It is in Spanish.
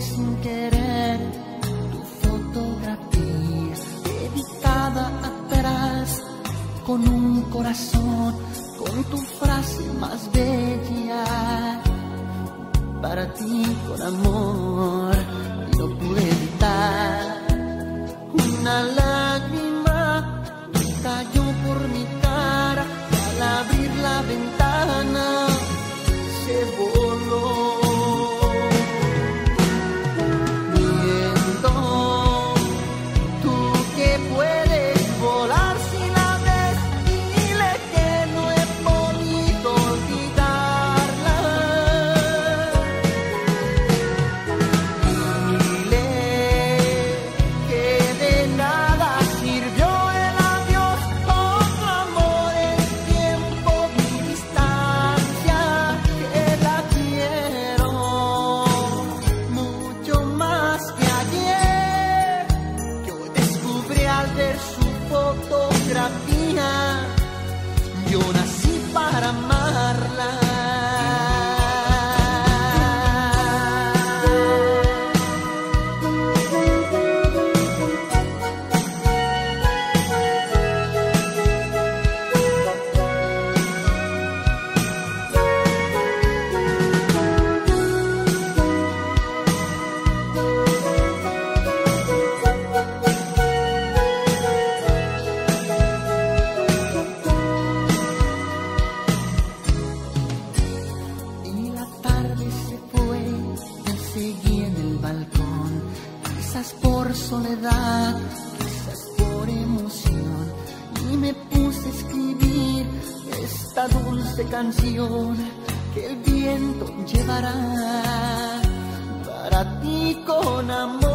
sin querer tu fotografía dedicada atrás con un corazón, con tu frase más bella. Para ti con amor no pude evitar una para amarla. Seguí en el balcón, quizás por soledad, quizás por emoción, y me puse a escribir esta dulce canción que el viento llevará para ti con amor.